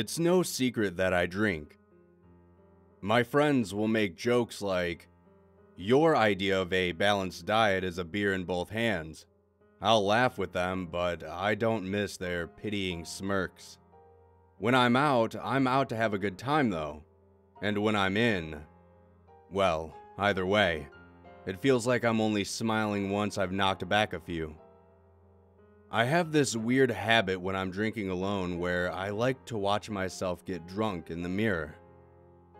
It's no secret that I drink. My friends will make jokes like, Your idea of a balanced diet is a beer in both hands. I'll laugh with them, but I don't miss their pitying smirks. When I'm out, I'm out to have a good time though. And when I'm in, well, either way, it feels like I'm only smiling once I've knocked back a few. I have this weird habit when I'm drinking alone where I like to watch myself get drunk in the mirror.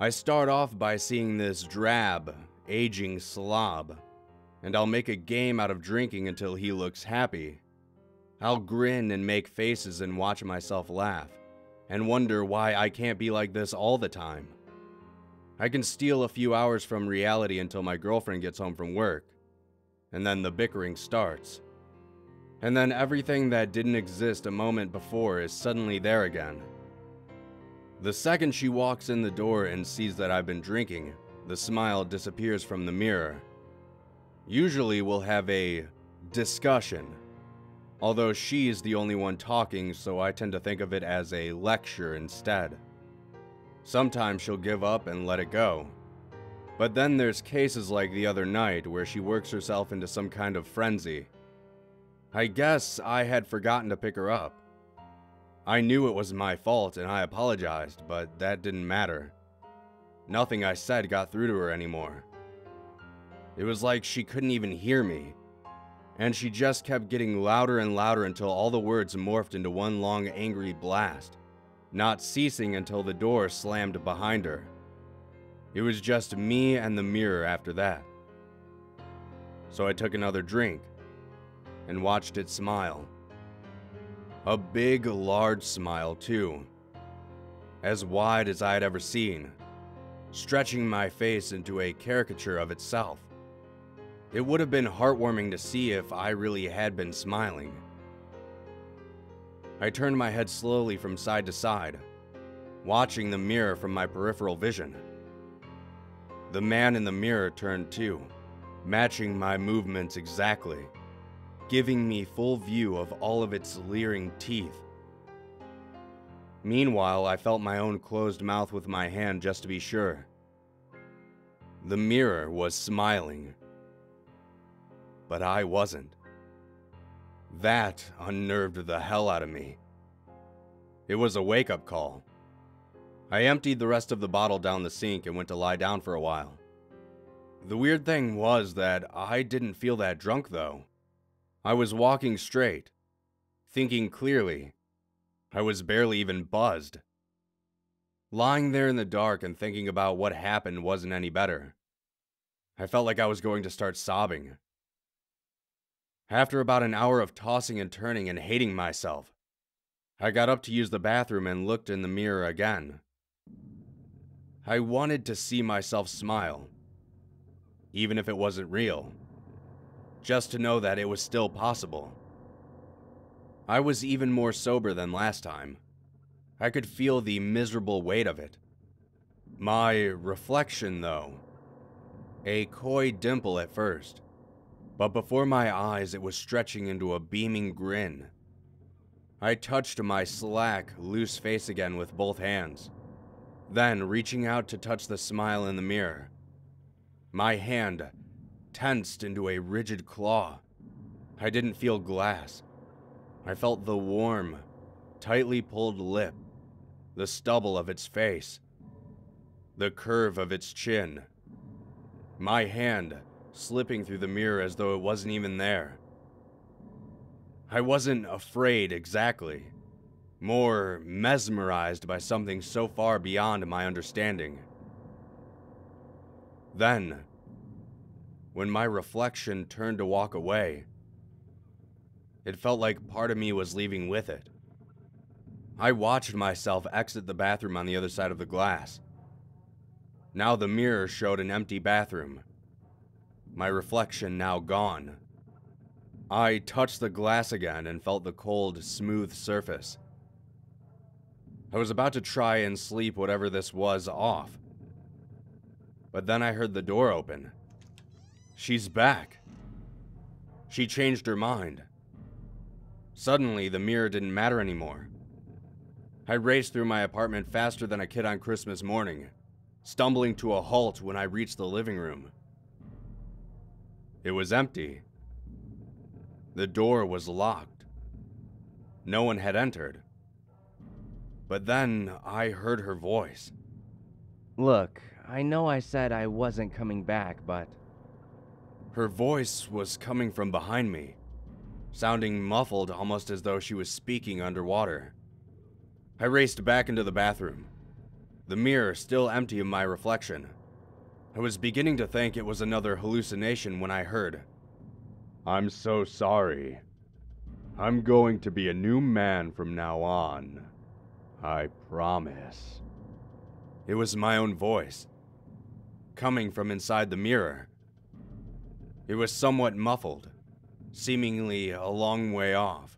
I start off by seeing this drab, aging slob, and I'll make a game out of drinking until he looks happy. I'll grin and make faces and watch myself laugh, and wonder why I can't be like this all the time. I can steal a few hours from reality until my girlfriend gets home from work, and then the bickering starts. And then everything that didn't exist a moment before is suddenly there again. The second she walks in the door and sees that I've been drinking, the smile disappears from the mirror. Usually we'll have a discussion, although she's the only one talking, so I tend to think of it as a lecture instead. Sometimes she'll give up and let it go. But then there's cases like the other night where she works herself into some kind of frenzy. I guess I had forgotten to pick her up. I knew it was my fault and I apologized, but that didn't matter. Nothing I said got through to her anymore. It was like she couldn't even hear me. And she just kept getting louder and louder until all the words morphed into one long angry blast, not ceasing until the door slammed behind her. It was just me and the mirror after that. So I took another drink and watched it smile. A big, large smile, too. As wide as I had ever seen, stretching my face into a caricature of itself. It would have been heartwarming to see if I really had been smiling. I turned my head slowly from side to side, watching the mirror from my peripheral vision. The man in the mirror turned too, matching my movements exactly giving me full view of all of its leering teeth. Meanwhile, I felt my own closed mouth with my hand just to be sure. The mirror was smiling. But I wasn't. That unnerved the hell out of me. It was a wake up call. I emptied the rest of the bottle down the sink and went to lie down for a while. The weird thing was that I didn't feel that drunk though. I was walking straight, thinking clearly. I was barely even buzzed. Lying there in the dark and thinking about what happened wasn't any better. I felt like I was going to start sobbing. After about an hour of tossing and turning and hating myself, I got up to use the bathroom and looked in the mirror again. I wanted to see myself smile, even if it wasn't real just to know that it was still possible. I was even more sober than last time. I could feel the miserable weight of it. My reflection, though, a coy dimple at first, but before my eyes it was stretching into a beaming grin. I touched my slack, loose face again with both hands, then reaching out to touch the smile in the mirror. My hand tensed into a rigid claw. I didn't feel glass. I felt the warm, tightly pulled lip, the stubble of its face, the curve of its chin. My hand slipping through the mirror as though it wasn't even there. I wasn't afraid exactly, more mesmerized by something so far beyond my understanding. Then, when my reflection turned to walk away. It felt like part of me was leaving with it. I watched myself exit the bathroom on the other side of the glass. Now the mirror showed an empty bathroom. My reflection now gone. I touched the glass again and felt the cold, smooth surface. I was about to try and sleep whatever this was off. But then I heard the door open. She's back. She changed her mind. Suddenly, the mirror didn't matter anymore. I raced through my apartment faster than a kid on Christmas morning, stumbling to a halt when I reached the living room. It was empty. The door was locked. No one had entered. But then I heard her voice. Look, I know I said I wasn't coming back, but. Her voice was coming from behind me, sounding muffled almost as though she was speaking underwater. I raced back into the bathroom, the mirror still empty of my reflection. I was beginning to think it was another hallucination when I heard, I'm so sorry. I'm going to be a new man from now on. I promise. It was my own voice, coming from inside the mirror. It was somewhat muffled, seemingly a long way off.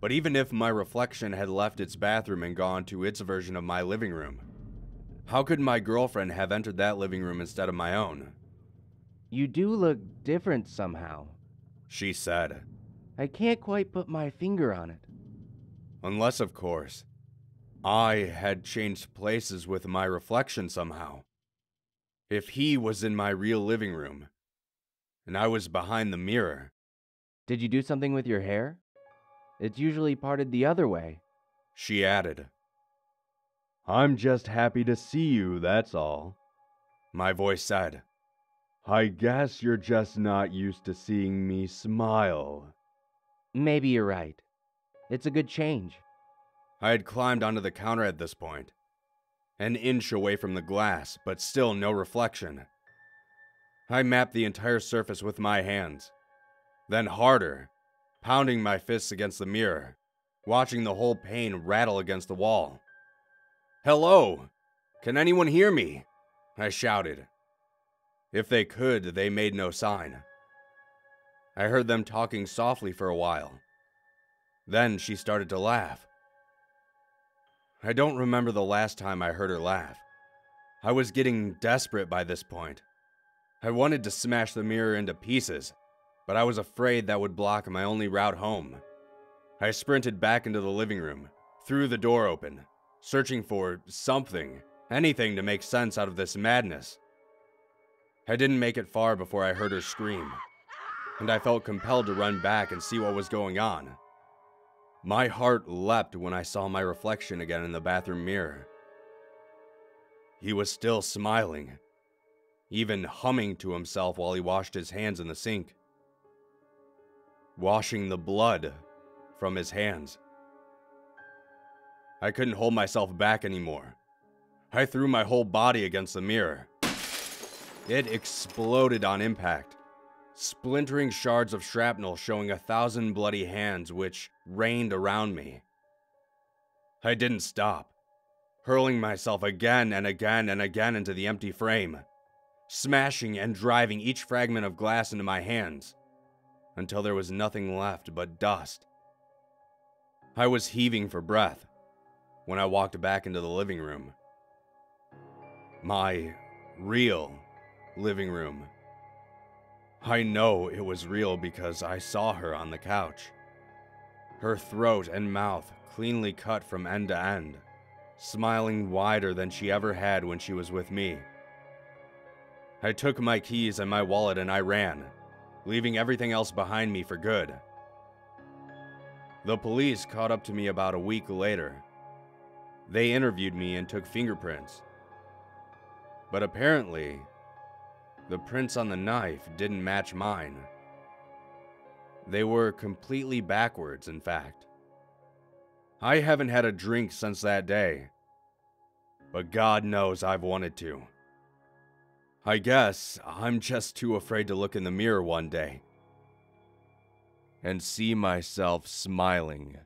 But even if my reflection had left its bathroom and gone to its version of my living room, how could my girlfriend have entered that living room instead of my own? You do look different somehow. She said. I can't quite put my finger on it. Unless, of course, I had changed places with my reflection somehow. If he was in my real living room, and I was behind the mirror. Did you do something with your hair? It's usually parted the other way. She added. I'm just happy to see you, that's all. My voice said. I guess you're just not used to seeing me smile. Maybe you're right. It's a good change. I had climbed onto the counter at this point, an inch away from the glass, but still no reflection. I mapped the entire surface with my hands, then harder, pounding my fists against the mirror, watching the whole pane rattle against the wall. Hello! Can anyone hear me? I shouted. If they could, they made no sign. I heard them talking softly for a while. Then she started to laugh. I don't remember the last time I heard her laugh. I was getting desperate by this point. I wanted to smash the mirror into pieces, but I was afraid that would block my only route home. I sprinted back into the living room, threw the door open, searching for something, anything to make sense out of this madness. I didn't make it far before I heard her scream, and I felt compelled to run back and see what was going on. My heart leapt when I saw my reflection again in the bathroom mirror. He was still smiling, even humming to himself while he washed his hands in the sink washing the blood from his hands. I couldn't hold myself back anymore. I threw my whole body against the mirror. It exploded on impact, splintering shards of shrapnel showing a thousand bloody hands which rained around me. I didn't stop, hurling myself again and again and again into the empty frame, smashing and driving each fragment of glass into my hands until there was nothing left but dust. I was heaving for breath when I walked back into the living room. My real living room. I know it was real because I saw her on the couch. Her throat and mouth cleanly cut from end to end, smiling wider than she ever had when she was with me. I took my keys and my wallet and I ran, leaving everything else behind me for good. The police caught up to me about a week later. They interviewed me and took fingerprints. But apparently, the prints on the knife didn't match mine. They were completely backwards, in fact. I haven't had a drink since that day, but God knows I've wanted to. I guess I'm just too afraid to look in the mirror one day and see myself smiling